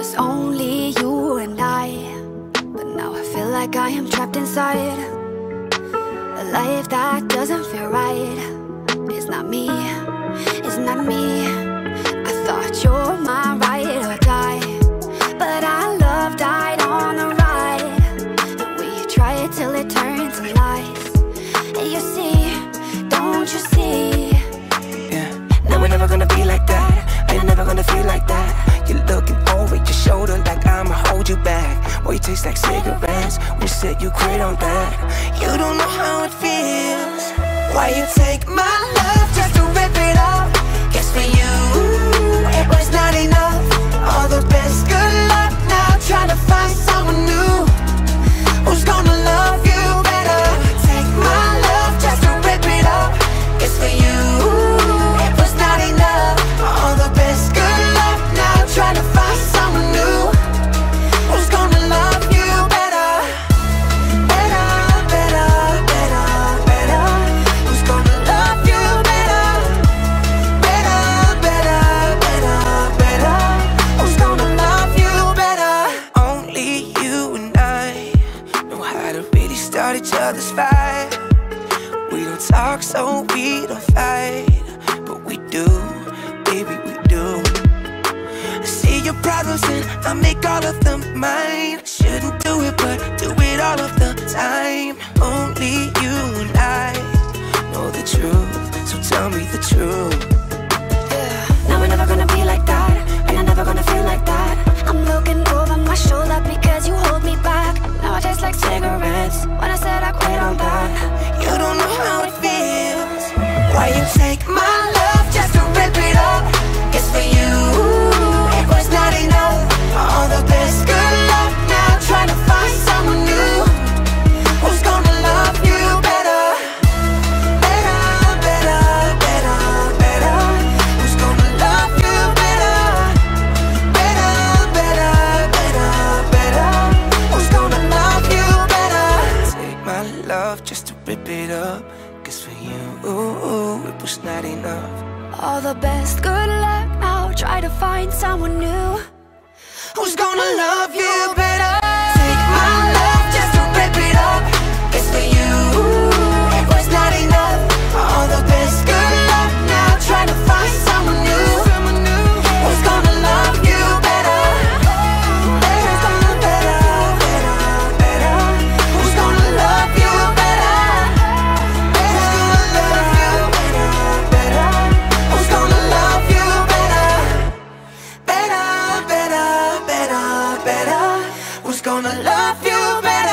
was only you and I But now I feel like I am trapped inside. A life that doesn't feel right. It's not me, it's not me. I thought you're my ride or die But our love died on the ride. And we try it till it turns to lies. You see, don't you see? Yeah, no, we're never gonna be taste like cigarettes. We said you quit on that, you don't know how it feels. Why you take my love start each other's fire. We don't talk, so we don't fight. But we do, baby, we do. I see your problems and I make all of them mine. Shouldn't do it, but do it all of the time. Only you and I know the truth, so tell me the truth. Now we're never gonna be like that And I'm never gonna feel like that I'm looking over my shoulder because you hold me back Now I like cigarettes you take my love just to rip it up? Guess for you, it was not enough. All the best, good luck now trying to find someone new who's gonna love you better. Better, better, better, better. Who's gonna love you better? Better, better, better, better. Who's gonna love you better? Take my love just to rip it up. For you, it was not enough. All the best, good luck. Now Try to find someone new. Who's gonna love you Gonna love you better?